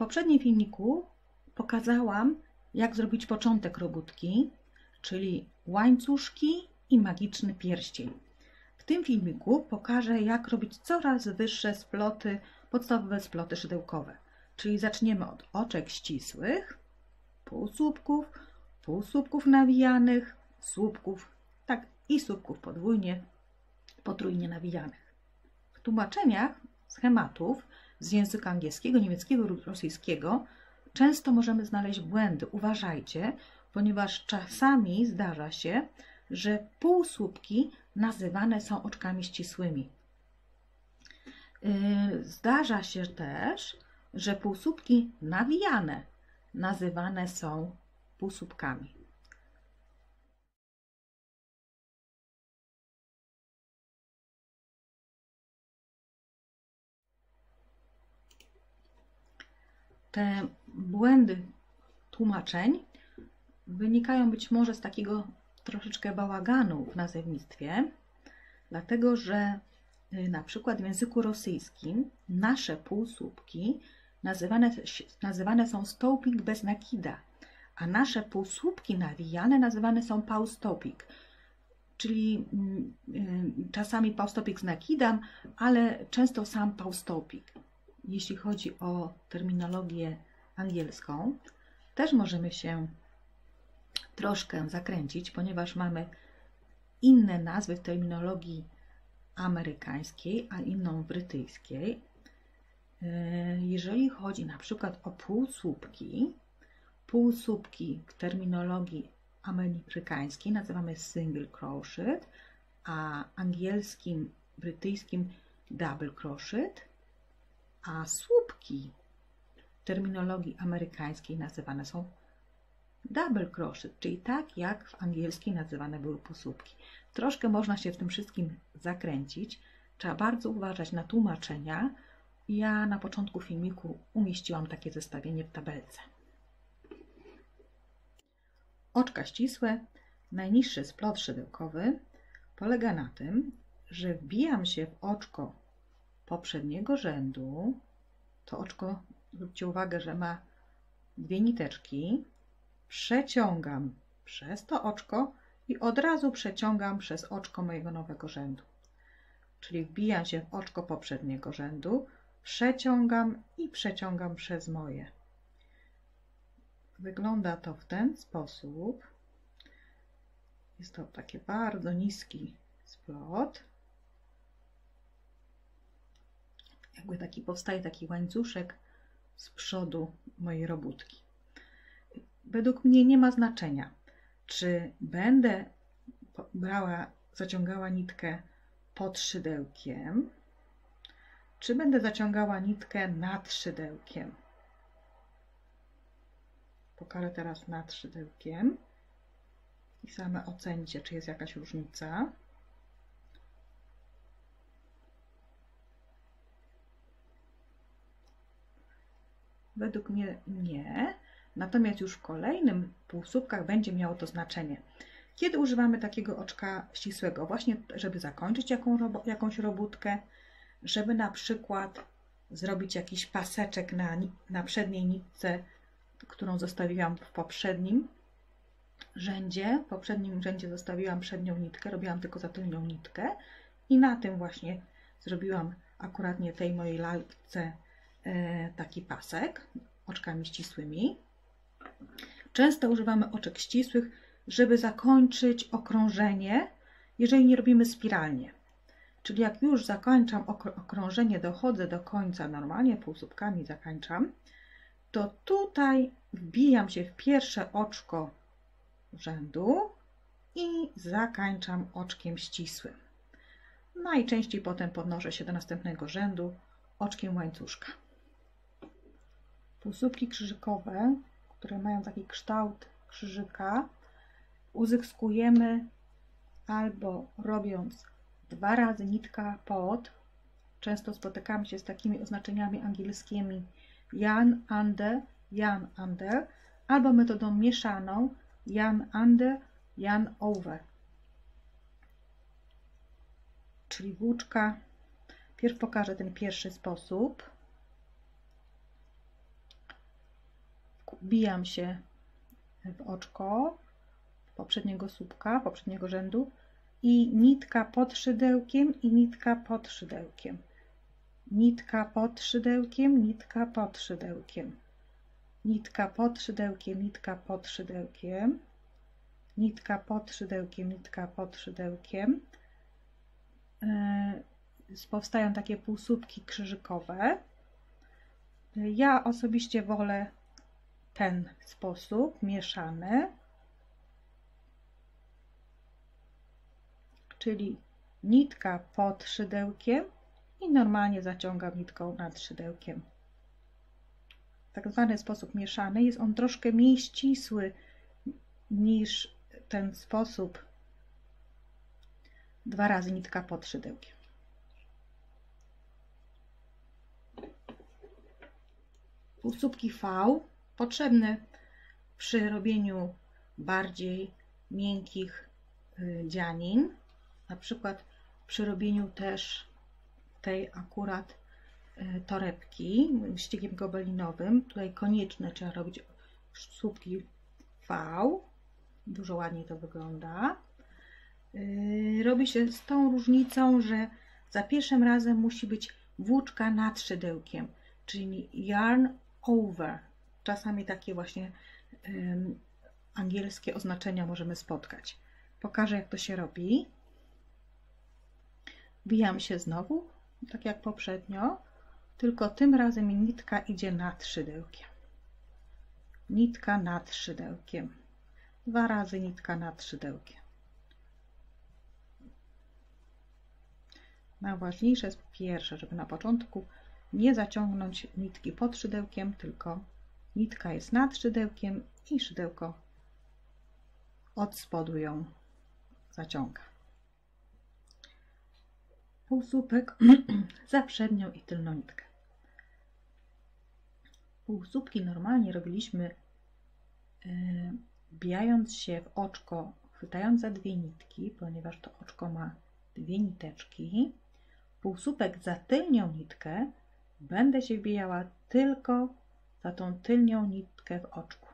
poprzednim filmiku pokazałam, jak zrobić początek robótki, czyli łańcuszki i magiczny pierścień. W tym filmiku pokażę, jak robić coraz wyższe sploty, podstawowe sploty szydełkowe. Czyli zaczniemy od oczek ścisłych, półsłupków, półsłupków nawijanych, słupków, tak i słupków podwójnie, potrójnie nawijanych. W tłumaczeniach schematów z języka angielskiego, niemieckiego lub rosyjskiego często możemy znaleźć błędy. Uważajcie, ponieważ czasami zdarza się, że półsłupki nazywane są oczkami ścisłymi. Yy, zdarza się też, że półsłupki nawijane nazywane są półsłupkami. Te błędy tłumaczeń wynikają być może z takiego troszeczkę bałaganu w nazewnictwie, dlatego że y, na przykład w języku rosyjskim nasze półsłupki nazywane, nazywane są stołpik bez nakida, a nasze półsłupki nawijane nazywane są paustopik, czyli mm, y, czasami paustopik z nakidem, ale często sam paustopik. Jeśli chodzi o terminologię angielską, też możemy się troszkę zakręcić, ponieważ mamy inne nazwy w terminologii amerykańskiej, a inną brytyjskiej. E, jeżeli chodzi na przykład o półsłupki, półsłupki w terminologii amerykańskiej nazywamy single crochet, a angielskim, brytyjskim double crochet, a słupki w terminologii amerykańskiej nazywane są double crochet, czyli tak jak w angielskiej nazywane były półsłupki. Troszkę można się w tym wszystkim zakręcić. Trzeba bardzo uważać na tłumaczenia. Ja na początku filmiku umieściłam takie zestawienie w tabelce. Oczka ścisłe, najniższy splot szydełkowy polega na tym, że wbijam się w oczko poprzedniego rzędu. To oczko, zwróćcie uwagę, że ma dwie niteczki. Przeciągam przez to oczko i od razu przeciągam przez oczko mojego nowego rzędu. Czyli wbijam się w oczko poprzedniego rzędu, przeciągam i przeciągam przez moje. Wygląda to w ten sposób. Jest to taki bardzo niski splot. Jakby taki powstaje taki łańcuszek z przodu mojej robótki. Według mnie nie ma znaczenia, czy będę brała, zaciągała nitkę pod szydełkiem, czy będę zaciągała nitkę nad szydełkiem. Pokażę teraz nad szydełkiem i same ocencie, czy jest jakaś różnica. Według mnie nie. Natomiast już w kolejnym półsłupkach będzie miało to znaczenie. Kiedy używamy takiego oczka ścisłego? Właśnie, żeby zakończyć jaką, jakąś robótkę, żeby na przykład zrobić jakiś paseczek na, na przedniej nitce, którą zostawiłam w poprzednim rzędzie. W poprzednim rzędzie zostawiłam przednią nitkę, robiłam tylko za tylnią nitkę i na tym właśnie zrobiłam akuratnie tej mojej lalce taki pasek oczkami ścisłymi. Często używamy oczek ścisłych, żeby zakończyć okrążenie, jeżeli nie robimy spiralnie. Czyli jak już zakończam okrążenie, dochodzę do końca normalnie, półsłupkami zakończam, to tutaj wbijam się w pierwsze oczko rzędu i zakończam oczkiem ścisłym. Najczęściej potem podnoszę się do następnego rzędu oczkiem łańcuszka. Półsłupki krzyżykowe które mają taki kształt krzyżyka, uzyskujemy albo robiąc dwa razy nitka pod, często spotykamy się z takimi oznaczeniami angielskimi Jan under, Jan under, albo metodą mieszaną Jan under, Jan over. Czyli włóczka. Pierw pokażę ten pierwszy sposób. Wbijam się w oczko poprzedniego słupka, poprzedniego rzędu i nitka pod szydełkiem i nitka pod szydełkiem. Nitka pod szydełkiem, nitka pod szydełkiem. Nitka pod szydełkiem, nitka pod szydełkiem. Nitka pod szydełkiem, nitka pod szydełkiem. Yy, powstają takie półsłupki krzyżykowe. Ja osobiście wolę ten sposób mieszany. Czyli nitka pod szydełkiem i normalnie zaciągam nitką nad szydełkiem. Tak zwany sposób mieszany jest on troszkę mniej ścisły niż ten sposób dwa razy nitka pod szydełkiem. Półsłupki V potrzebne przy robieniu bardziej miękkich y, dzianin, na przykład przy robieniu też tej akurat y, torebki ściegiem gobelinowym. Tutaj koniecznie trzeba robić słupki V. Dużo ładniej to wygląda. Y, robi się z tą różnicą, że za pierwszym razem musi być włóczka nad szydełkiem, czyli yarn over. Czasami takie właśnie um, angielskie oznaczenia możemy spotkać. Pokażę, jak to się robi. Bijam się znowu, tak jak poprzednio, tylko tym razem nitka idzie nad szydełkiem. Nitka nad szydełkiem. Dwa razy nitka nad szydełkiem. Najważniejsze jest pierwsze, żeby na początku nie zaciągnąć nitki pod szydełkiem, tylko nitka jest nad szydełkiem i szydełko od spodu ją zaciąga. Półsłupek za przednią i tylną nitkę. Półsłupki normalnie robiliśmy yy, bijając się w oczko, chwytając za dwie nitki, ponieważ to oczko ma dwie niteczki. Półsłupek za tylnią nitkę Będę się wbijała tylko za tą tylnią nitkę w oczku.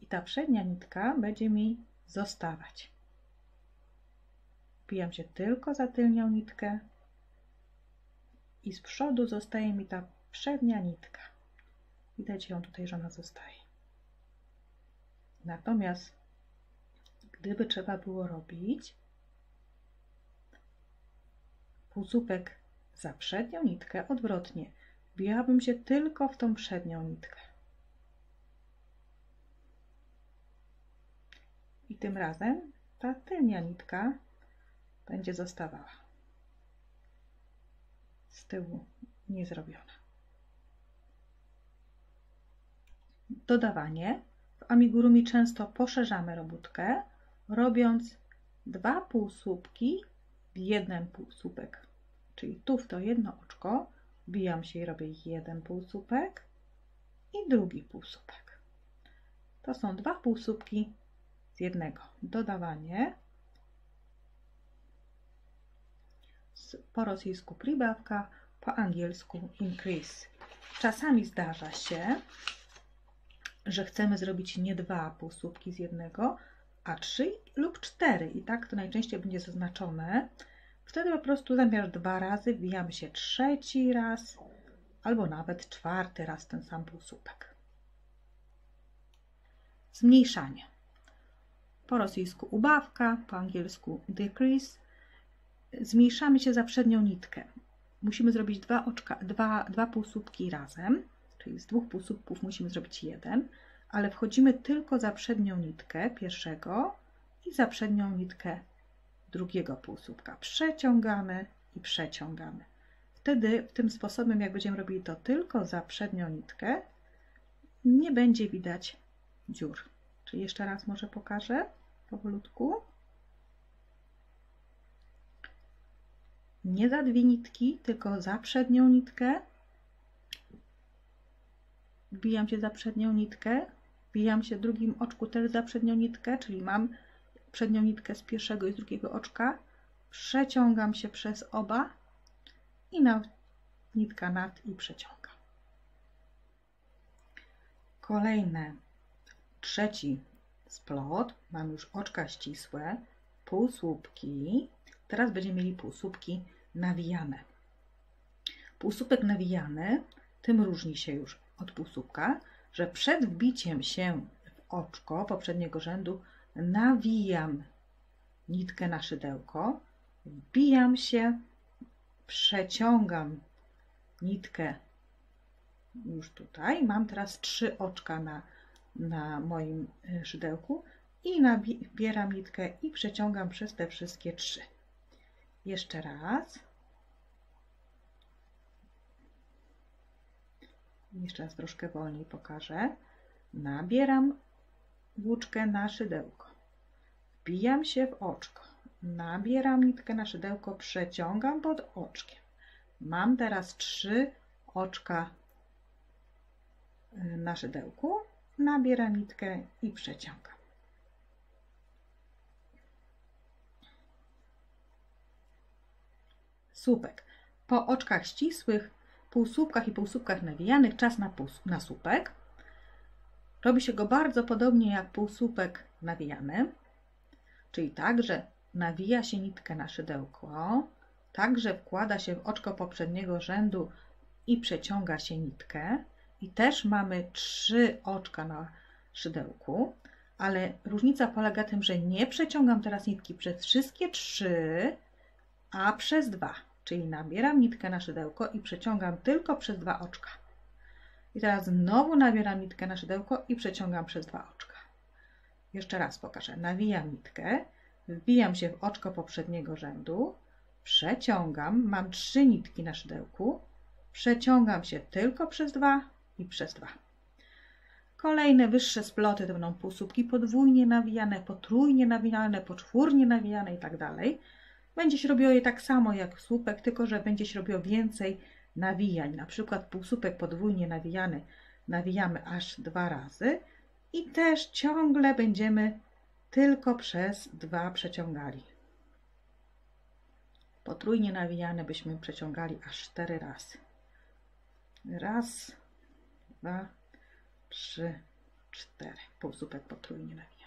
I ta przednia nitka będzie mi zostawać. Wbijam się tylko za tylnią nitkę i z przodu zostaje mi ta przednia nitka. Widać ją tutaj, że ona zostaje. Natomiast gdyby trzeba było robić półsłupek za przednią nitkę odwrotnie. Wbijałabym się tylko w tą przednią nitkę. I tym razem ta tylnia nitka będzie zostawała. Z tyłu nie zrobiona. Dodawanie. W amigurumi często poszerzamy robótkę, robiąc dwa półsłupki w jeden półsłupek Czyli tu w to jedno oczko wbijam się i robię jeden półsłupek i drugi półsłupek. To są dwa półsłupki z jednego. Dodawanie. Po rosyjsku pribawka, po angielsku increase. Czasami zdarza się, że chcemy zrobić nie dwa półsłupki z jednego, a trzy lub cztery. I tak to najczęściej będzie zaznaczone. Wtedy po prostu zamiast dwa razy wbijamy się trzeci raz albo nawet czwarty raz ten sam półsłupek. Zmniejszanie. Po rosyjsku ubawka, po angielsku decrease. Zmniejszamy się za przednią nitkę. Musimy zrobić dwa, oczka, dwa, dwa półsłupki razem, czyli z dwóch półsłupków musimy zrobić jeden, ale wchodzimy tylko za przednią nitkę pierwszego i za przednią nitkę drugiego półsłupka. Przeciągamy i przeciągamy. Wtedy tym sposobem, jak będziemy robili to tylko za przednią nitkę, nie będzie widać dziur. Czyli jeszcze raz może pokażę powolutku. Nie za dwie nitki, tylko za przednią nitkę. Wbijam się za przednią nitkę, wbijam się drugim oczku też za przednią nitkę, czyli mam przednią nitkę z pierwszego i z drugiego oczka, przeciągam się przez oba i na nitka nad i przeciągam. Kolejne, trzeci splot. Mamy już oczka ścisłe, półsłupki. Teraz będziemy mieli półsłupki nawijane. Półsłupek nawijany tym różni się już od półsłupka, że przed wbiciem się w oczko poprzedniego rzędu nawijam nitkę na szydełko, wbijam się, przeciągam nitkę już tutaj. Mam teraz trzy oczka na, na moim y, szydełku i nabieram nitkę i przeciągam przez te wszystkie trzy. Jeszcze raz. Jeszcze raz troszkę wolniej pokażę. Nabieram włóczkę na szydełko. Wbijam się w oczko. Nabieram nitkę na szydełko, przeciągam pod oczkiem. Mam teraz trzy oczka y, na szydełku. Nabieram nitkę i przeciągam. Słupek. Po oczkach ścisłych, półsłupkach i półsłupkach nawijanych czas na, na słupek. Robi się go bardzo podobnie jak półsłupek nawijany, czyli tak, że nawija się nitkę na szydełko, także wkłada się w oczko poprzedniego rzędu i przeciąga się nitkę. I też mamy trzy oczka na szydełku, ale różnica polega tym, że nie przeciągam teraz nitki przez wszystkie trzy, a przez dwa. Czyli nabieram nitkę na szydełko i przeciągam tylko przez dwa oczka. I teraz znowu nabieram nitkę na szydełko i przeciągam przez dwa oczka. Jeszcze raz pokażę. Nawijam nitkę, wbijam się w oczko poprzedniego rzędu, przeciągam, mam trzy nitki na szydełku, przeciągam się tylko przez dwa i przez dwa. Kolejne wyższe sploty to będą półsłupki podwójnie nawijane, potrójnie nawijane, poczwórnie nawijane i tak dalej. Będzie się robiło je tak samo jak słupek, tylko że będzie się robiło więcej nawijań. Na przykład półsłupek podwójnie nawijany nawijamy aż dwa razy i też ciągle będziemy tylko przez dwa przeciągali. Potrójnie nawijane byśmy przeciągali aż cztery razy. Raz, dwa, trzy, cztery. Półsłupek potrójnie nawijany.